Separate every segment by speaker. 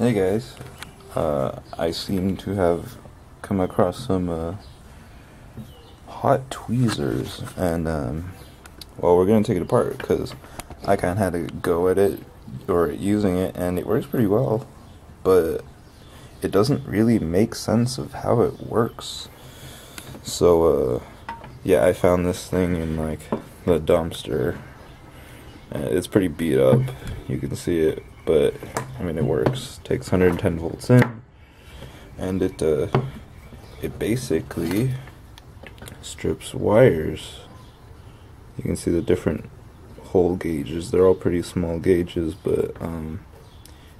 Speaker 1: Hey guys, uh, I seem to have come across some uh, hot tweezers, and um, well, we're gonna take it apart because I kind of had to go at it or using it, and it works pretty well, but it doesn't really make sense of how it works. So, uh, yeah, I found this thing in like the dumpster. Uh, it's pretty beat up. You can see it but I mean it works. Takes 110 volts in, and it uh, it basically strips wires. You can see the different hole gauges. They're all pretty small gauges, but um,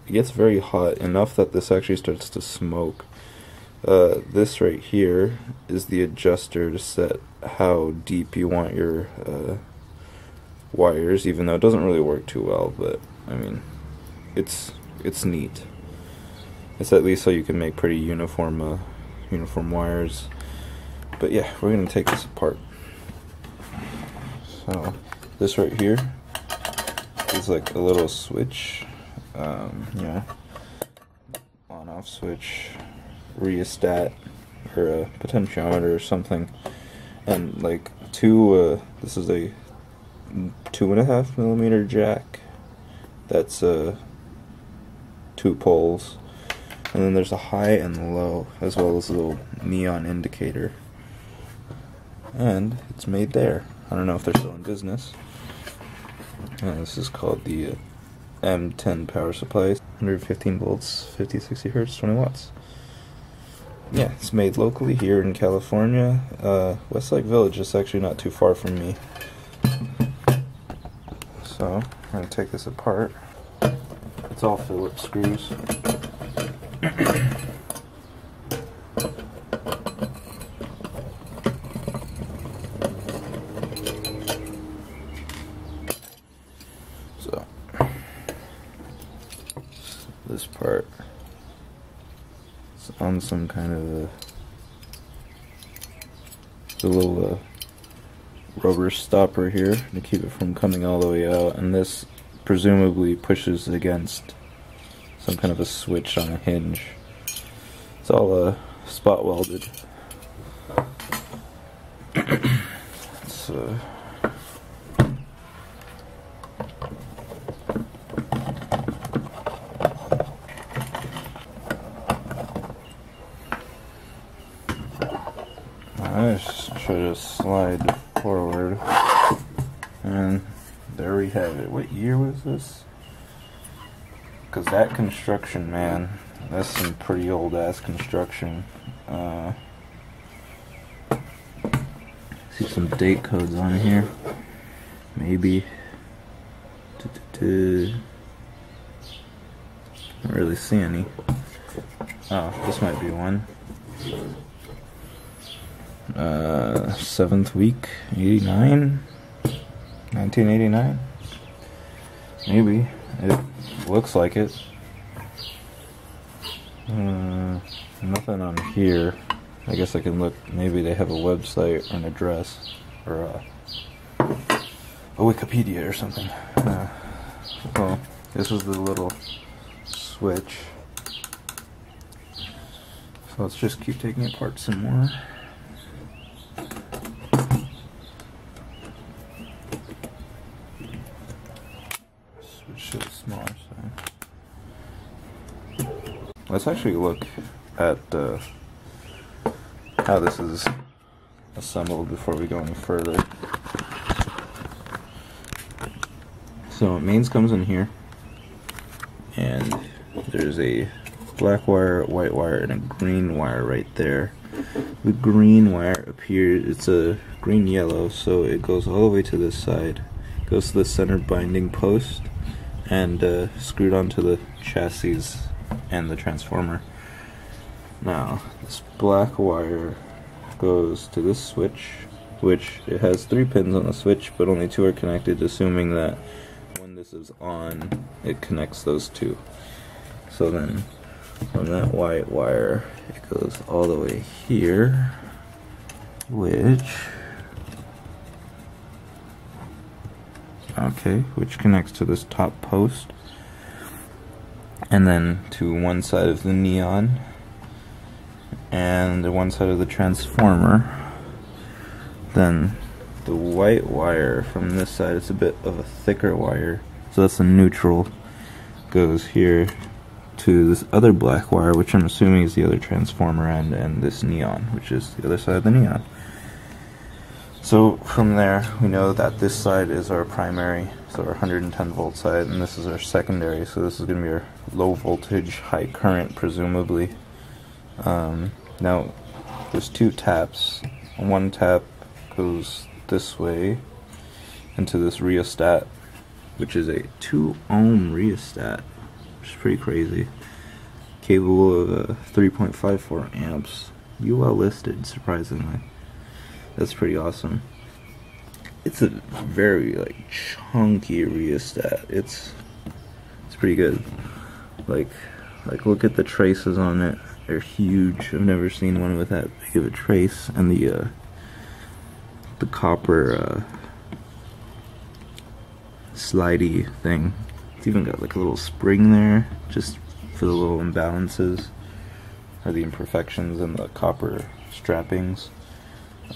Speaker 1: it gets very hot enough that this actually starts to smoke. Uh, this right here is the adjuster to set how deep you want your uh, wires, even though it doesn't really work too well, but I mean, it's it's neat. It's at least so you can make pretty uniform uh, uniform wires. But yeah, we're gonna take this apart. So this right here is like a little switch, um, you know, on off switch, rheostat, or a potentiometer or something, and like two. Uh, this is a two and a half millimeter jack. That's uh two poles. And then there's a high and low, as well as a little neon indicator. And it's made there. I don't know if they're still in business. And this is called the uh, M10 power supply. 115 volts, 50, 60 hertz, 20 watts. Yeah, it's made locally here in California. Uh, Westlake Village is actually not too far from me. So, I'm going to take this apart. It's all Phillips screws. so, this part is on some kind of a, a little uh, rubber stopper here to keep it from coming all the way out, and this presumably pushes against some kind of a switch on a hinge. It's all uh, spot welded. so. I just try to slide forward and there we have it. What year was this? Because that construction, man, that's some pretty old ass construction. Uh, see some date codes on here. Maybe. Don't really see any. Oh, this might be one. Uh, seventh week, 89. 1989? Maybe. It looks like it. Uh, nothing on here. I guess I can look. Maybe they have a website, an address, or a, a Wikipedia or something. Uh, well, this is the little switch. So let's just keep taking apart some more. Let's actually look at uh, how this is assembled before we go any further. So mains comes in here, and there's a black wire, white wire, and a green wire right there. The green wire appears, it's a green yellow, so it goes all the way to this side. Goes to the center binding post, and uh, screwed onto the chassis and the transformer. Now, this black wire goes to this switch, which it has three pins on the switch, but only two are connected, assuming that when this is on, it connects those two. So then, from that white wire, it goes all the way here, which okay, which connects to this top post. And then to one side of the neon and one side of the transformer. Then the white wire from this side is a bit of a thicker wire so that's the neutral goes here to this other black wire which I'm assuming is the other transformer end and this neon which is the other side of the neon so from there we know that this side is our primary so our 110 volt side and this is our secondary so this is going to be our low voltage high current presumably. Um, now there's two taps. One tap goes this way into this rheostat which is a 2 ohm rheostat which is pretty crazy capable of uh, 3.54 amps. UL listed surprisingly that's pretty awesome it's a very like chunky rheostat. It's it's pretty good. Like like look at the traces on it. They're huge. I've never seen one with that big of a trace. And the uh, the copper uh, slidey thing. It's even got like a little spring there, just for the little imbalances or the imperfections in the copper strappings.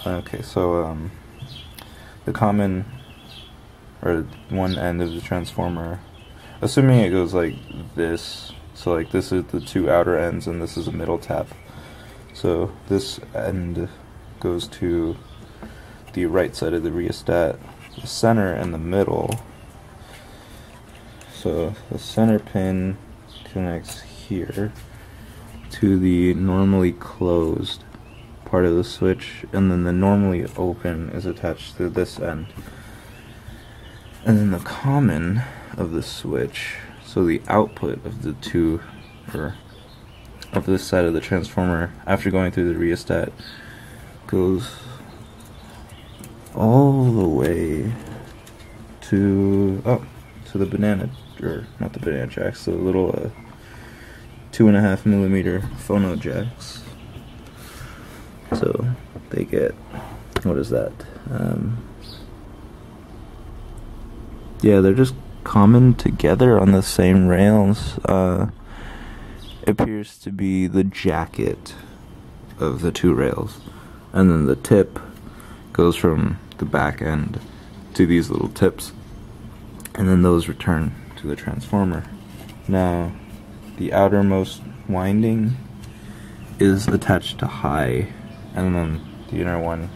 Speaker 1: Okay, so um, the common or one end of the transformer assuming it goes like this so like this is the two outer ends and this is a middle tap. So this end goes to the right side of the rheostat the center and the middle. So the center pin connects here to the normally closed part of the switch and then the normally open is attached to this end. And then the common of the switch so the output of the two or of this side of the transformer after going through the rheostat goes all the way to oh to the banana or not the banana jacks the little uh, two and a half millimeter phono jacks so they get what is that? Um, yeah, they're just common together on the same rails. Uh, appears to be the jacket of the two rails, and then the tip goes from the back end to these little tips, and then those return to the transformer. Now, the outermost winding is attached to high and then the inner one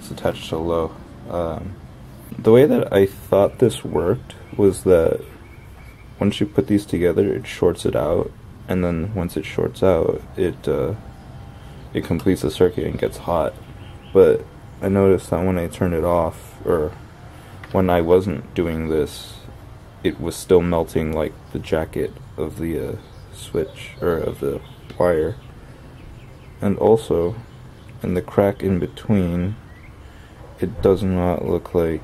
Speaker 1: is attached to low. Um, the way that I thought this worked was that once you put these together, it shorts it out, and then once it shorts out, it uh, it completes the circuit and gets hot. But I noticed that when I turned it off, or when I wasn't doing this, it was still melting like the jacket of the uh, switch or of the wire. And also, and the crack in between it does not look like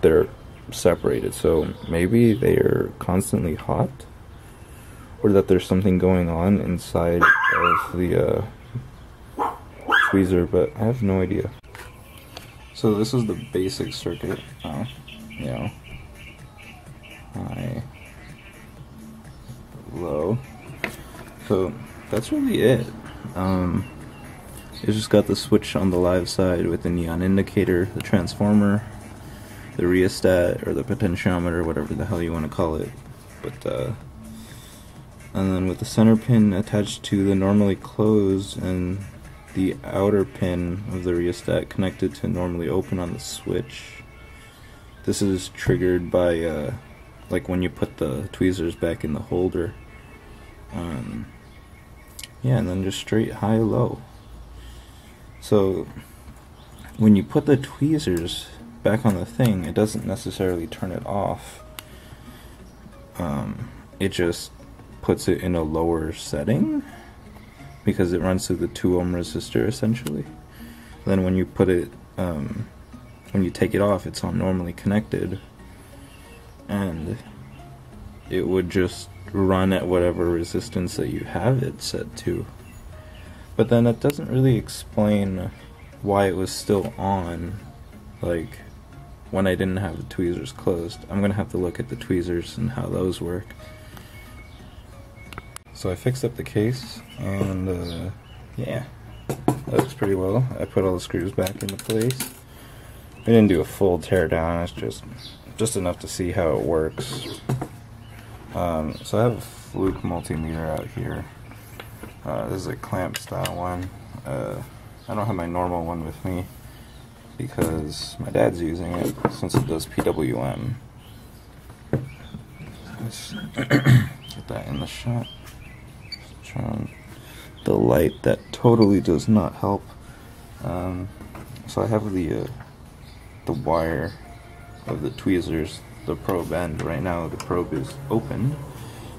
Speaker 1: they're separated. So maybe they are constantly hot or that there's something going on inside of the uh, tweezer but I have no idea. So this is the basic circuit. Uh, you know high. Low. So that's really it. Um, it's just got the switch on the live side with the neon indicator, the transformer, the rheostat, or the potentiometer, whatever the hell you want to call it. But, uh, and then with the center pin attached to the normally closed and the outer pin of the rheostat connected to normally open on the switch. This is triggered by, uh, like when you put the tweezers back in the holder. Um, yeah, and then just straight high-low. So when you put the tweezers back on the thing, it doesn't necessarily turn it off. Um, it just puts it in a lower setting because it runs through the 2 ohm resistor essentially. Then when you put it, um, when you take it off, it's all normally connected and it would just run at whatever resistance that you have it set to. But then it doesn't really explain why it was still on, like, when I didn't have the tweezers closed. I'm gonna have to look at the tweezers and how those work. so I fixed up the case, and uh, yeah, that looks pretty well. I put all the screws back into place. I didn't do a full tear down. It's just just enough to see how it works. Um, so I have a Fluke multimeter out here. Uh, this is a clamp style one. Uh, I don't have my normal one with me because my dad's using it since it does PWM. Let's get that in the shot. The light that totally does not help. Um, so I have the uh, the wire of the tweezers, the probe end. Right now the probe is open,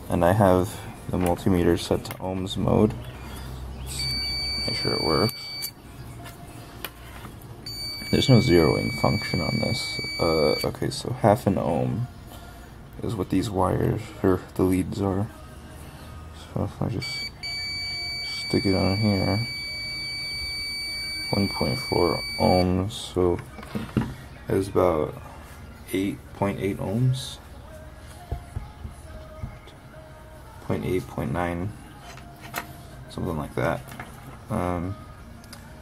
Speaker 1: and I have the multimeter set to ohms mode. Make sure it works. There's no zeroing function on this. Uh, okay, so half an ohm is what these wires, or the leads are. So if I just stick it on here, 1.4 ohms, so it's about 8.8 ohms. 0.8, 0.9, something like that. Um,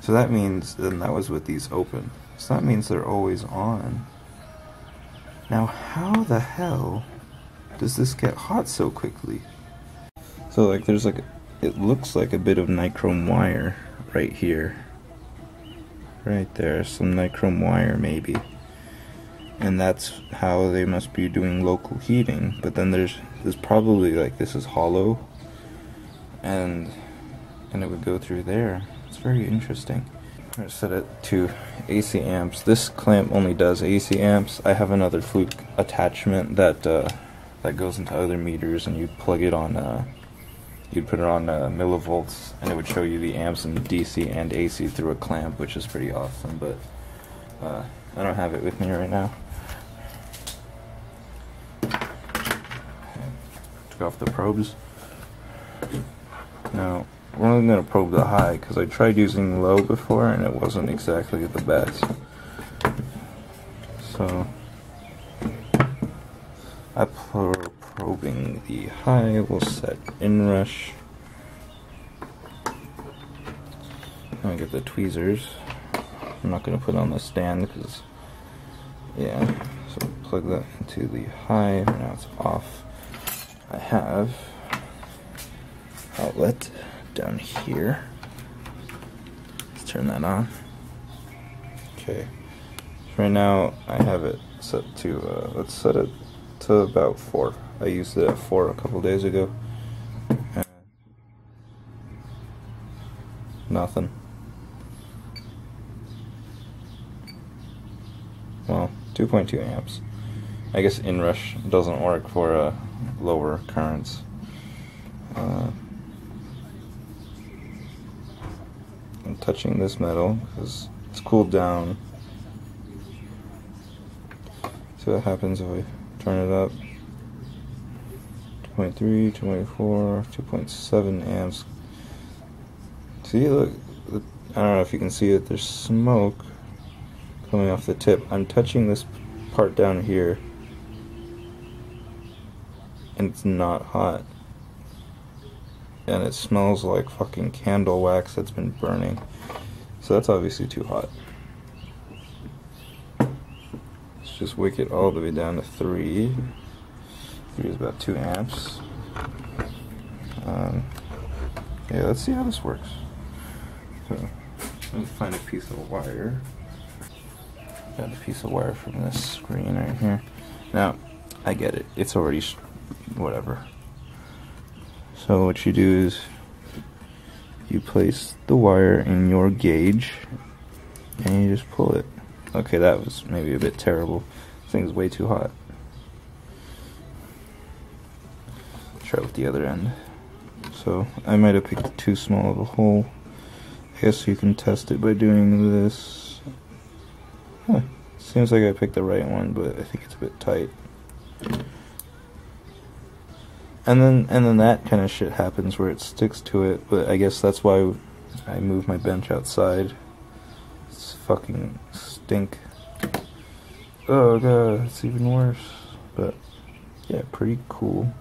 Speaker 1: so that means, then that was with these open. So that means they're always on. Now, how the hell does this get hot so quickly? So, like, there's like, it looks like a bit of nichrome wire right here. Right there, some nichrome wire maybe. And that's how they must be doing local heating. But then there's, there's probably like, this is hollow. And, and it would go through there. It's very interesting. To set it to AC amps. This clamp only does AC amps. I have another Fluke attachment that uh, that goes into other meters, and you plug it on. Uh, you'd put it on uh, millivolts, and it would show you the amps in DC and AC through a clamp, which is pretty awesome. But uh, I don't have it with me right now. Off the probes. Now we're only going to probe the high because I tried using low before and it wasn't exactly the best. So after probing the high, we'll set inrush. I get the tweezers. I'm not going to put on the stand because, yeah. So plug that into the high. Now it's off. I have outlet down here. Let's turn that on. Okay. Right now I have it set to, uh, let's set it to about 4. I used it at 4 a couple days ago. And nothing. Well, 2.2 amps. I guess inrush doesn't work for uh, lower currents. Uh, I'm touching this metal because it's cooled down. See what happens if I turn it up. 2.3, 2.4, 2.7 amps. See, look, I don't know if you can see it, there's smoke coming off the tip. I'm touching this part down here and it's not hot and it smells like fucking candle wax that's been burning. So that's obviously too hot. Let's just wick it all the way down to 3. 3 is about 2 amps. Um, yeah, let's see how this works. So, let me find a piece of wire. Got a piece of wire from this screen right here. Now, I get it. It's already whatever. So what you do is you place the wire in your gauge and you just pull it. Okay, that was maybe a bit terrible. This thing's way too hot. Try with the other end. So I might have picked too small of a hole. I guess you can test it by doing this. Huh. Seems like I picked the right one, but I think it's a bit tight and then and then that kind of shit happens where it sticks to it. But I guess that's why I move my bench outside. It's fucking stink. Oh god, it's even worse. But yeah, pretty cool.